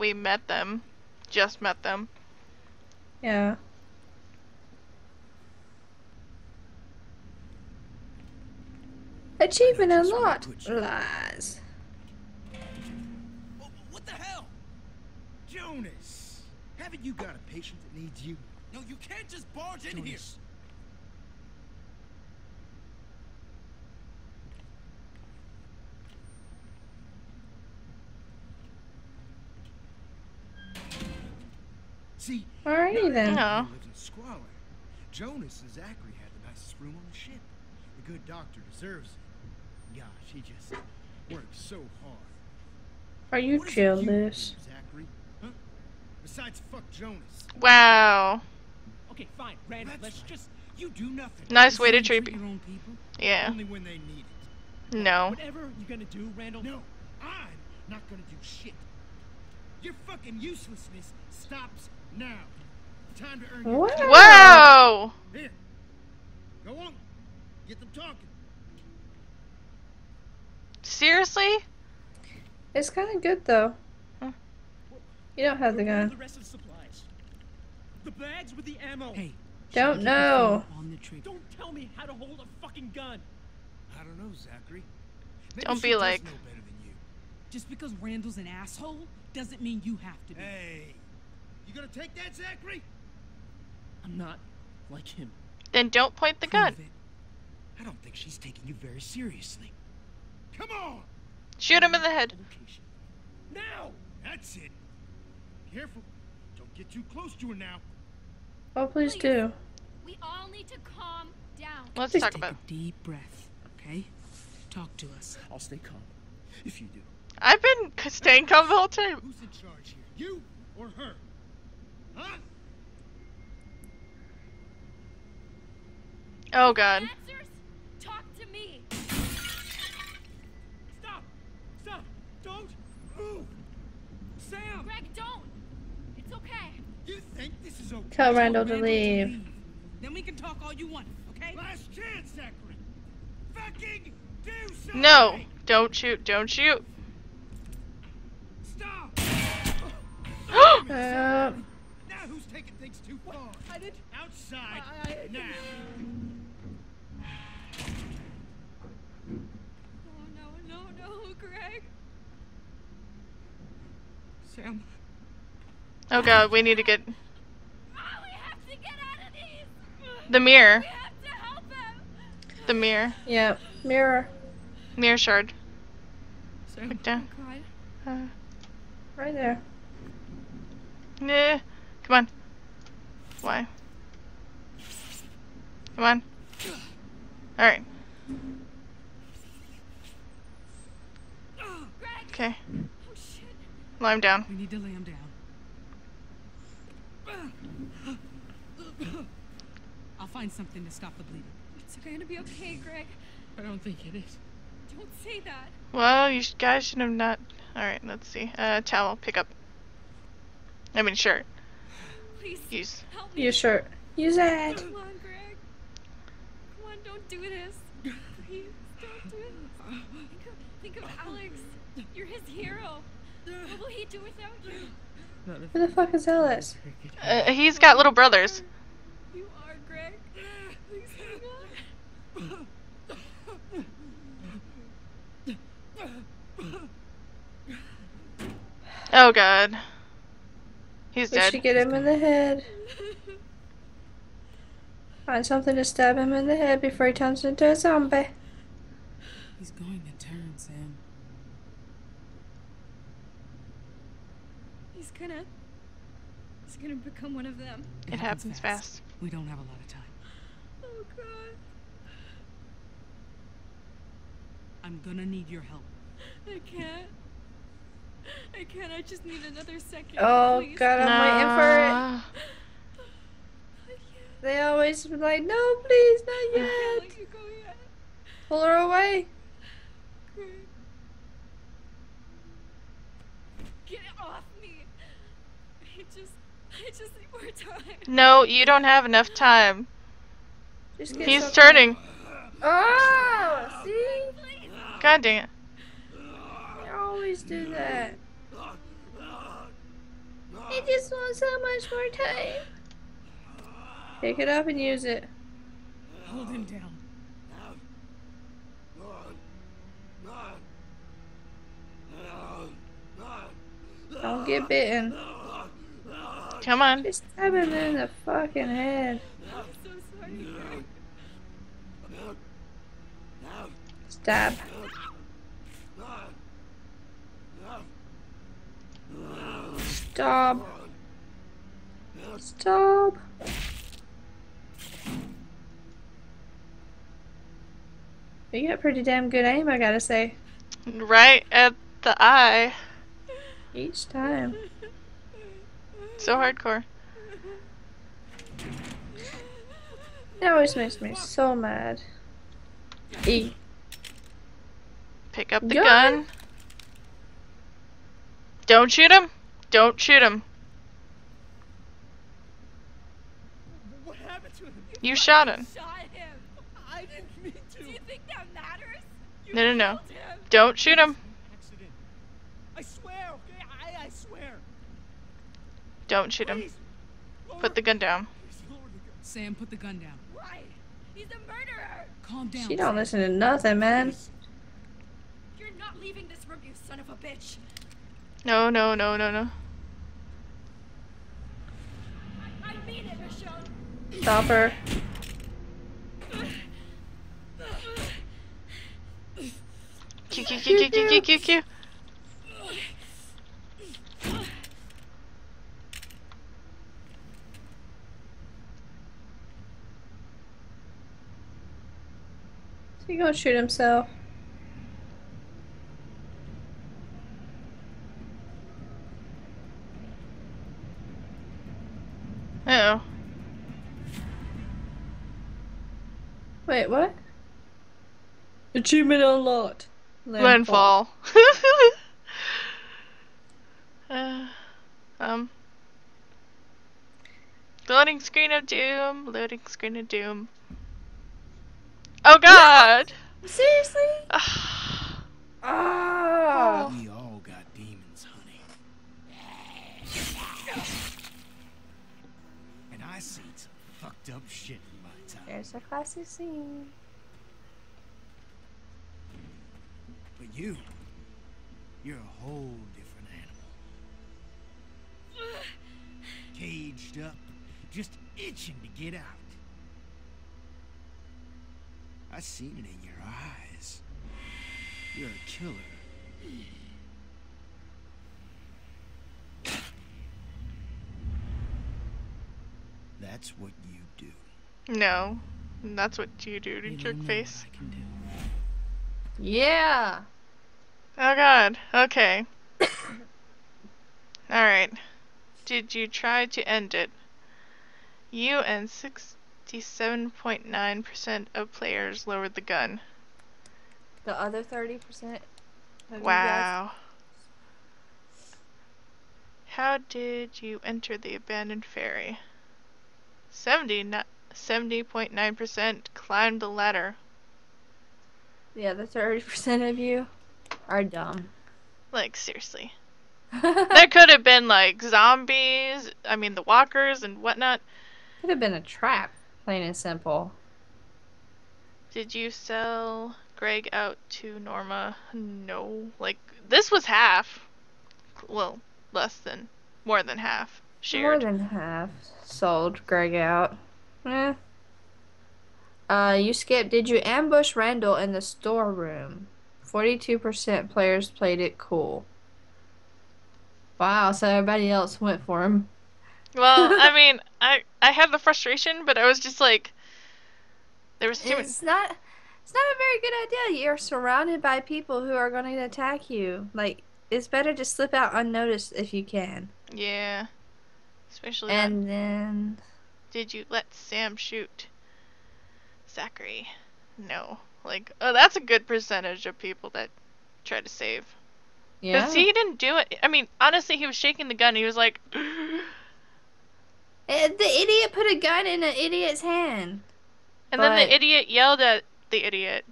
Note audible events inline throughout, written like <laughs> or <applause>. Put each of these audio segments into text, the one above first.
that we met them. Just met them. Yeah. Achievement unlocked. Lies. What the hell? Jonas! Haven't you got a patient that needs you? No, you can't just barge in here! See, Alrighty then. No. lives in squalor. Jonas and Zachary had the nicest room on the ship. The good doctor deserves it. Gosh, he just works so hard. Are you What is it you jealous? Zachary? Huh? Besides fuck Jonas. Wow. Okay, fine, Randall. That's Let's fine. just You do nothing. Nice way to treat treat people. your own people. Yeah. Only when they need it. No. Whatever you're gonna do, Randall. No, I'm not gonna do shit. Your fucking uselessness stops now. Time to earn your What? keep. Whoa! Here. Go on. Get them talking. Seriously? It's kind of good though. Huh. You don't have the gun. The rest of the supplies. The bags with the ammo. Hey, Don't know. On the trigger. Don't tell me how to hold a fucking gun. I don't know, Zachary. Maybe Don't be like- know better than you. Just because Randall's an asshole doesn't mean you have to be. Hey, you gonna take that, Zachary? I'm not like him. Then don't point the gun. It. I don't think she's taking you very seriously. Come on. Shoot him in the head. Now! That's it. Careful. Don't get too close to her now. Oh, please do. We all need to calm down. Let's Just talk Take about. a deep breath, okay? Talk to us. I'll stay calm. If you do. I've been staying calm the whole time. Who's in charge here? You or her? Huh? Oh god. Answers? Talk to me. Stop! Stop! Don't move! Sam! Greg, don't. It's okay. You think this is okay? Tell Randall to leave. Then we can talk all you want, okay? Last chance, Zachary. Fucking do something. No! Don't shoot, don't shoot. Stop. Uh, now who's taking things too far? I did. Outside I- I- now. <sighs> Oh, no, no, no, Greg. Sam. Oh god, we need to get Oh, we have to get out of these. the mirror. We have to help him. The mirror. Yeah, Mirror. Mirror shard. Sam. Look down. God. Uh, Right there. nah. Come on. Why? Come on. Alright. Okay. Oh. Lie him down. We need to lay him down. I'll find something to stop the bleeding. It's going to be okay, Greg. I don't think it is. Don't say that. Well, you guys should have not. Alright, let's see. Uh, towel. Pick up. I mean, shirt. Please Use. help me. Your shirt. Use it. Come on, Greg. Come on, don't do this. Please, don't do this. Think of, think of Alex. You're his hero. What will he do without you? Who the fuck is Ellis? Cricket. Uh, he's got little brothers. You are, Greg. Please hang on. Oh god. He's We dead. should get him in the head. <laughs> Find something to stab him in the head before he turns into a zombie. He's going to turn, Sam. He's gonna. He's gonna become one of them. It happens fast. We don't have a lot of time. Oh, God. I'm gonna need your help. I can't. I can't. I just need another second. Oh please. god, I'm waiting for it. Nah. I can't. They always be like, no, please, not I can't yet. let you go yet. Pull her away. Get it off me. I just. I just need more time. No, you don't have enough time. Just get He's something- turning. Oh, see? God dang it. They always do that. He just wants so much more time. Pick it up and use it. Hold him down. Don't get bitten. Come on. Just stab him in the fucking head. I'm so sorry. Stab. Stop. Stop. You got pretty damn good aim, I gotta say. Right at the eye. Each time. So hardcore. It always makes me so mad. E. Pick up the Gun. gun. Don't shoot him. Don't shoot him. What happened to him? You shot him. Shot him. I didn't mean to. Do you think that matters? You No, no, no. him. Don't shoot him. Accident. I swear, okay? I, I swear. Don't shoot him. Please. Lower, Put the gun down. the gun. Sam, put the gun down. Why? He's a murderer. Calm down. She don't Sam. listen to nothing, man. You're not leaving this room, you son of a bitch. No, no, no, no, no. I, I mean it, Michonne. Stop her. Q, Q, Q, Q, Q, Q, Q, Q. He gonna shoot himself. Oh. Wait, what? Achievement unlocked. Landfall. <laughs> uh, um. Loading screen of doom. Loading screen of doom. Oh god! Seriously? Ah, Ah. We all got demons, honey. And I seen some fucked up shit in my time. There's a classic scene. But you, you're a whole different animal. Caged up, just itching to get out. I seen it in your eyes. You're a killer. That's what you do. No. That's what you do to You jerk face. what I can do. Yeah. Oh god. Okay. <coughs> Alright. Did you try to end it? You and 67.9% of players lowered the gun. The other 30% Wow. How did you enter the abandoned ferry? 70 not 70.9% climbed the ladder. The other 30% of you are dumb. Like seriously. <laughs> there could have been like zombies, I mean the walkers and whatnot. Could have been a trap, plain and simple. Did you sell Greg out to Norma? No. Like this was half. Well, less than more than half shared. More than half sold Greg out. Eh. Uh, you skipped. Did you ambush Randall in the storeroom? Forty-two percent players played it cool. Wow, so everybody else went for him. Well, <laughs> I mean, I I had the frustration, but I was just like, there was too many. It's not. It's not a very good idea. You're surrounded by people who are going to attack you. Like, it's better to slip out unnoticed if you can. Yeah, especially. And then, did you let Sam shoot Zachary? No. Like, oh, that's a good percentage of people that try to save. yeah. Because he didn't do it. I mean, honestly, he was shaking the gun. He was like, Eh, the idiot put a gun in an idiot's hand. and then the idiot yelled at the idiot.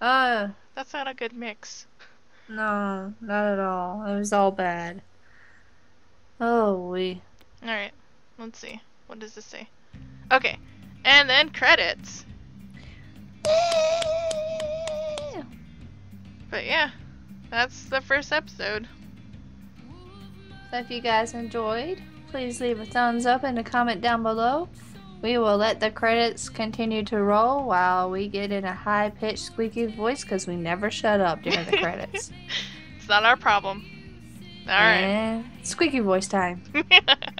Uh, That's not a good mix. no, not at all. It was all bad. Oh, we. Alright, let's see. What does this say? Okay, and then credits. But yeah, that's the first episode. So if you guys enjoyed, please leave a thumbs up and a comment down below. We will let the credits continue to roll while we get in a high pitched squeaky voice because we never shut up during the credits. <laughs> It's not our problem. Alright. Squeaky voice time. <laughs>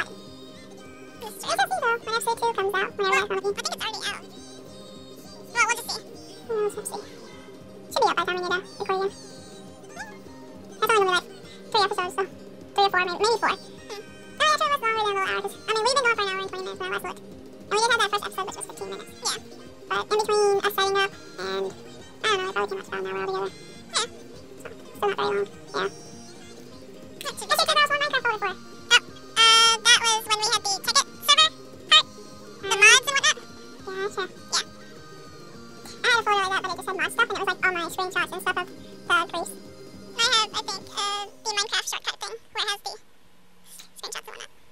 It's. We'll though when episode 2 comes out. Whenever that's gonna be. I think it's already out. Well, we'll just see. Mm, let's see. Should be out by the time we need to record again. That's only gonna be like three episodes, though. Three or four, maybe, maybe four. Hmm. Yeah, it was longer than a little hour. I mean, we've been going for an hour and 20 minutes when I last looked. And we did have that first episode, which was 15 minutes. Yeah. But in between us setting up and, I don't know, it probably came out about an hour. Yeah. So, still not very long. Yeah. Said that was one Minecraft folder for. When we had the ticket server part. The mods and whatnot. Gotcha. Yeah. I had a folder like that, but it just had mod stuff, and it was like all my screenshots and stuff of the police. I have, I think, uh, the Minecraft shortcut thing where it has the screenshots and whatnot.